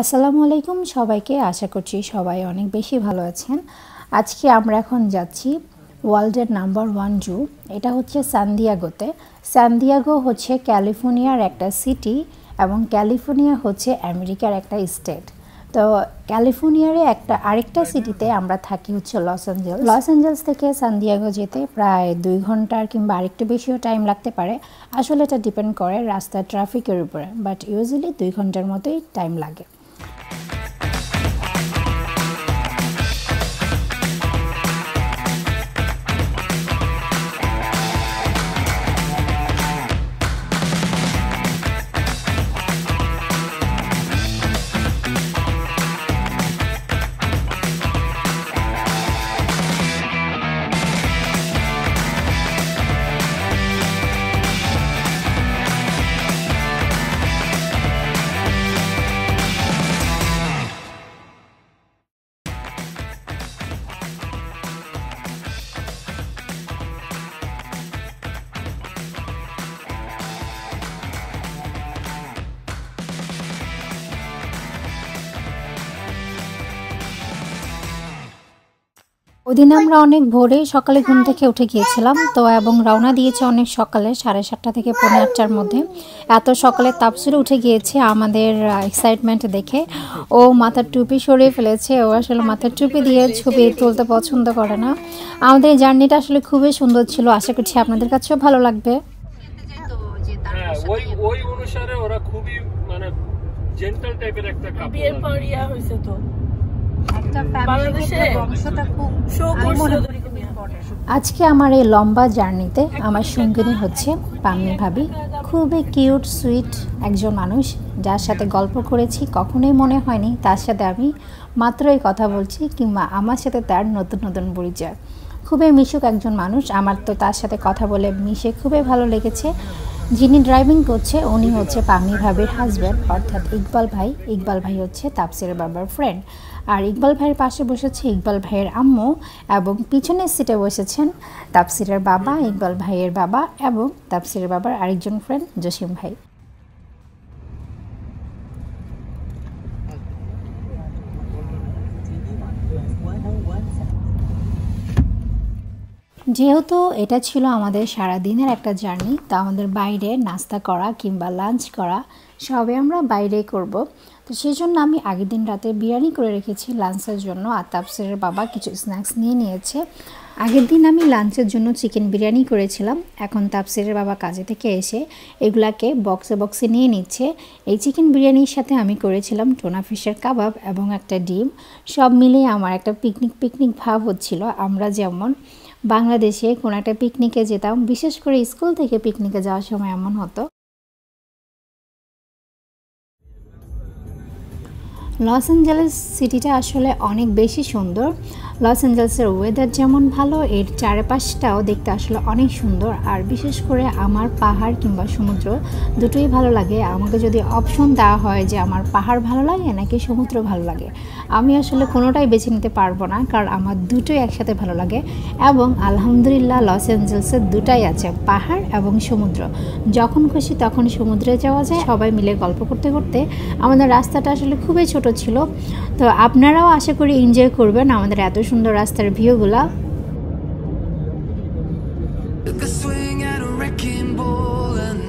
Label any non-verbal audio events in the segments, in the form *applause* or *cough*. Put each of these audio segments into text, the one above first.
আসসালামু আলাইকুম সবাইকে। আশা করছি সবাই অনেক বেশি ভালো আছেন। আজকে আমরা এখন যাচ্ছি ওয়ার্ল্ডের নাম্বার ওয়ান জু। এটা হচ্ছে সান্দিয়াগোতে সান্দিয়াগো হচ্ছে ক্যালিফোর্নিয়ার একটা সিটি এবং ক্যালিফোর্নিয়া হচ্ছে আমেরিকার একটা স্টেট। তো ক্যালিফোর্নিয়ারে একটা আরেকটা সিটিতে আমরা থাকি হচ্ছে লস অ্যাঞ্জেলস লস অ্যাঞ্জেলস থেকে সান্দিয়াগো যেতে প্রায় দুই ঘণ্টার কিংবা আরেকটু বেশিও টাইম লাগতে পারে। আসলে এটা ডিপেন্ড করে রাস্তার ট্রাফিকের উপরে বাট ইউজুয়ালি দুই ঘণ্টার মতোই টাইম লাগে। ওদিন আমরা অনেক ভোরে সকালে ঘুম থেকে উঠে গিয়েছিলাম তো এবং রওনা দিয়েছে অনেক সকালে সাড়ে সাতটা থেকে পনেরো আটটার মধ্যে। এত সকালে তাপসুরে উঠে গিয়েছে আমাদের এক্সাইটমেন্ট দেখে। ও মাথার টুপি সরিয়ে ফেলেছে ও আসলে মাথার টুপি দিয়ে ছবি তুলতে পছন্দ করে না। আমাদের এই জার্নিটা আসলে খুবই সুন্দর ছিল আশা করছি আপনাদের কাছেও ভালো লাগবে। হ্যাঁ ওই ওই অনুসারে ওরা খুবই মানে জেন্টাল টাইপের একটা কাপড় বিয়ের পর ইয়া হয়েছে তো। আজকে আমার এই লম্বা জার্নিতে আমার সঙ্গিনী হচ্ছে পাম্মি ভাবি। খুবই কিউট সুইট একজন মানুষ যার সাথে গল্প করেছি কখনোই মনে হয়নি। তার সাথে আমি মাত্রই কথা বলছি কিংবা আমার সাথে তার নতুন নতুন পরিচয়। খুবই মিশুক একজন মানুষ আমার তো তার সাথে কথা বলে মিশে খুবই ভালো লেগেছে। যিনি ড্রাইভিং করছে উনি হচ্ছে পাম্মি ভাবির হাজব্যান্ড অর্থাৎ ইকবাল ভাই। ইকবাল ভাই হচ্ছে তাপসির বাবার ফ্রেন্ড আর ইকবাল ভাইয়ের পাশে বসেছে ইকবাল ভাইয়ের আম্মু এবং পিছনের সিটে বসেছেন তাপসিরের বাবা, ইকবাল ভাইয়ের বাবা এবং তাপসিরের বাবার আরেকজন ফ্রেন্ড জসিম ভাই। যেহেতু এটা ছিল আমাদের সারা দিনের একটা জার্নি, তা আমাদের বাইরে নাস্তা করা কিংবা লাঞ্চ করা সবে আমরা বাইরে করব। তো সেই জন্য আমি আগের দিন রাতে বিরিয়ানি করে রেখেছি লাঞ্চের জন্য। আর তাপসিরের বাবা কিছু স্ন্যাক্স নিয়ে নিয়েছে। আগের দিন আমি লাঞ্চের জন্য চিকেন বিরিয়ানি করেছিলাম। এখন তাপসিরের বাবা কাজে থেকে এসে এগুলাকে বক্সে বক্সে নিয়ে নিচ্ছে। এই চিকেন বিরিয়ানির সাথে আমি করেছিলাম টোনা ফিশের কাবাব এবং একটা ডিম। সব মিলিয়ে আমার একটা পিকনিক পিকনিক ভাব হচ্ছিল। আমরা যেমন বাংলাদেশে কোনো একটা পিকনিকে যেতাম। বিশেষ করে স্কুল থেকে পিকনিকে যাওয়ার সময় এমন হতো। লস অ্যাঞ্জেলেস সিটিটা আসলে অনেক বেশি সুন্দর। লস অ্যাঞ্জেলসের ওয়েদার যেমন ভালো, এর চারপাশটাও দেখতে আসলে অনেক সুন্দর। আর বিশেষ করে আমার পাহাড় কিংবা সমুদ্র দুটোই ভালো লাগে। আমাকে যদি অপশন দেওয়া হয় যে আমার পাহাড় ভালো লাগে নাকি সমুদ্র ভালো লাগে, আমি আসলে কোনোটাই বেছে নিতে পারব না, কারণ আমার দুটোই একসাথে ভালো লাগে। এবং আলহামদুলিল্লাহ, লস অ্যাঞ্জেলসের দুটাই আছে, পাহাড় এবং সমুদ্র। যখন খুশি তখন সমুদ্রে যাওয়া যায়, সবাই মিলে গল্প করতে করতে। আমাদের রাস্তাটা আসলে খুবই ছোট ছিল। তো আপনারাও আশা করি এনজয় করবেন আমাদের এত সুন্দর রাস্তার ভিউগুলা Took a swing at a wrecking ball and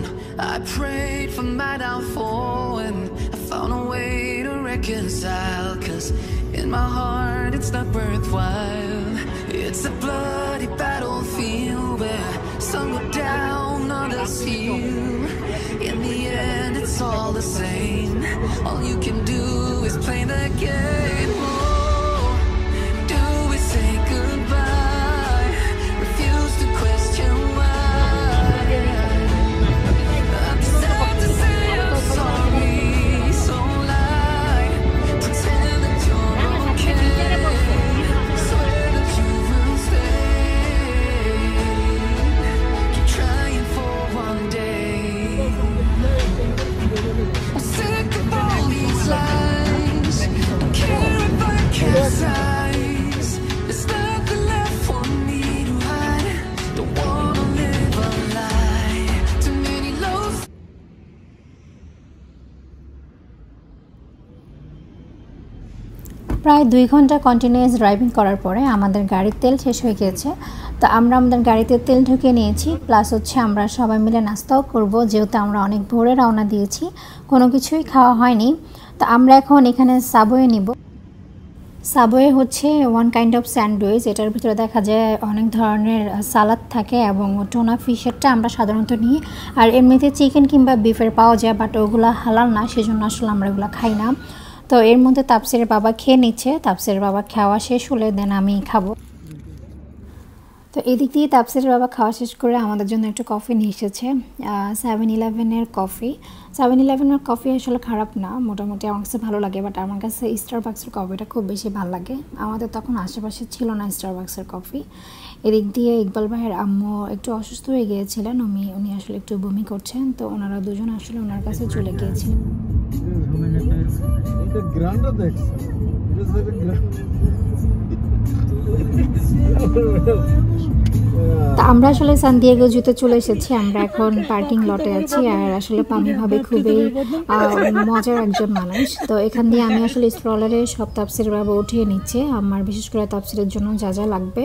I prayed for my downfall and I found a way to reconcile cause in my heart it's not worthwhile It's a bloody battlefield where some go down, others heal In the end it's all the same All you can do is play the game প্রায় দুই ঘণ্টা continuous driving করার পরে আমাদের গাড়ির তেল শেষ হয়ে গিয়েছে। তো আমরা আমাদের গাড়িতে তেল ঢুকিয়ে নিয়েছি প্লাস হচ্ছে আমরা সবাই মিলে নাস্তাও করব, যেহেতু আমরা অনেক ভোরে রওনা দিয়েছি, কোনো কিছুই খাওয়া হয়নি। তো আমরা এখন এখানে সাবওয়ে নিব। সাবওয়ে হচ্ছে ওয়ান কাইন্ড অফ স্যান্ডউইচ এটার ভিতরে দেখা যায় অনেক ধরনের সালাদ থাকে এবং টোনা ফিশেরটা আমরা সাধারণত নিই। আর এমনিতে চিকেন কিংবা বিফের পাওয়া যায় বাট ওগুলো হালাল না, সেজন্য আসলে আমরা এগুলো খাই না। তো এর মধ্যে তাপসিরের বাবা খেয়ে নিচ্ছে, তাপসিরের বাবা খাওয়া শেষ হলে দেন আমি খাব। তো এদিক দিয়ে তাপসিরের বাবা খাওয়া শেষ করে আমাদের জন্য একটু কফি নিয়ে এসেছে সেভেন ইলেভেনের কফি। সেভেন ইলেভেনের কফি আসলে খারাপ না, মোটামুটি আমার কাছে ভালো লাগে বাট আমার কাছে স্টার বাক্সের কফিটা খুব বেশি ভালো লাগে। আমাদের তখন আশেপাশে ছিল না স্টার বাক্সের কফি। এদিক দিয়ে ইকবাল ভাইয়ের আম্মু একটু অসুস্থ হয়ে গিয়েছিলেন, উনি উনি আসলে একটু বমি করছেন, তো ওনারা দুজন আসলে ওনার কাছে চলে গিয়েছিলেন। a grander Dex. It is like a grander. *laughs* yeah. আমরা আসলে সানদিয়েগো জুতে চলে এসেছি, আমরা এখন পার্কিং লটে আছি আর আসলে পামি ভাবে খুবই মজার একজন মানুষ। তো এখান দিয়ে আমি আসলে স্ট্রলারে সব তাপসির বাবা উঠিয়ে নিচ্ছে, আমার বিশেষ করে তাপসিরের জন্য যা যা লাগবে।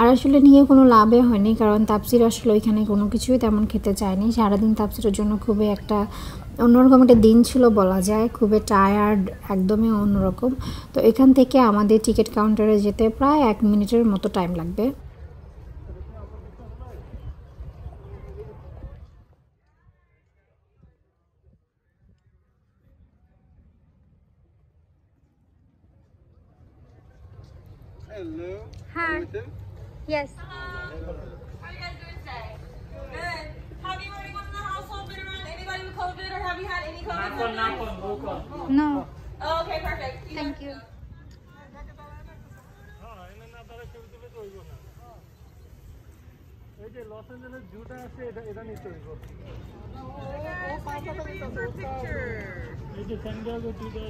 আর আসলে নিয়ে কোনো লাভে হয়নি, কারণ তাপসির আসলে ওইখানে কোনো কিছুই তেমন খেতে চায়নি। সারাদিন তাপসিরের জন্য খুবই একটা অন্যরকম একটা দিন ছিল বলা যায়, খুবই টায়ার্ড একদমই অন্যরকম। তো এখান থেকে আমাদের টিকিট কাউন্টারে যেতে প্রায় এক মিনিটের মতো টাইম লাগবে। Hi. Yes. How you guys doing today? Good. Have you anyone in the household been around anybody with COVID or have you had any COVID symptoms? No. Oh, okay, perfect. You Thank you. এই যে Los Angeles জুটা আছে এটা এটা নিতে হইব এই যে স্যান্ডিয়াগো জুটা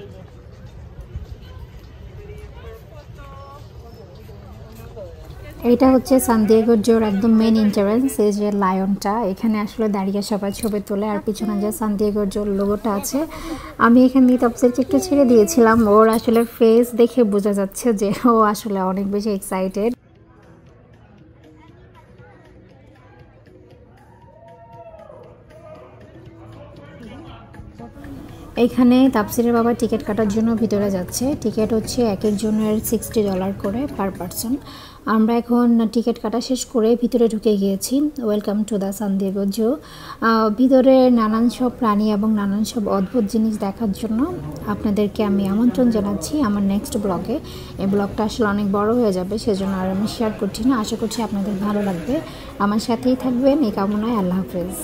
এইটা হচ্ছে সানদিয়াগোর জোর একদম মেন ইন্টারেন্স এই যে লায়নটা এখানে আসলে দাঁড়িয়ে সবাই ছবি তোলে, আর পিছনে যে সানদিয়াগোর জোর লোগোটা আছে, আমি এখানে দিয়ে তফসিলকে একটু ছেড়ে দিয়েছিলাম। ওর আসলে ফেস দেখে বোঝা যাচ্ছে যে ও আসলে অনেক বেশি এক্সাইটেড এখানে তাপসিরের বাবা টিকিট কাটার জন্য ভিতরে যাচ্ছে। টিকিট হচ্ছে এক একজনের সিক্সটি ডলার করে পার পারসন আমরা এখন টিকিট কাটা শেষ করে ভিতরে ঢুকে গিয়েছি। Welcome to the San Diego zoo ভিতরে নানান সব প্রাণী এবং নানান সব অদ্ভুত জিনিস দেখার জন্য আপনাদেরকে আমি আমন্ত্রণ জানাচ্ছি আমার নেক্সট ব্লগে এই ব্লগটা আসলে অনেক বড় হয়ে যাবে, সেজন্য আর আমি শেয়ার করছি না। আশা করছি আপনাদের ভালো লাগবে। আমার সাথেই থাকবেন, এই কামনায় আল্লাহ হাফেজ।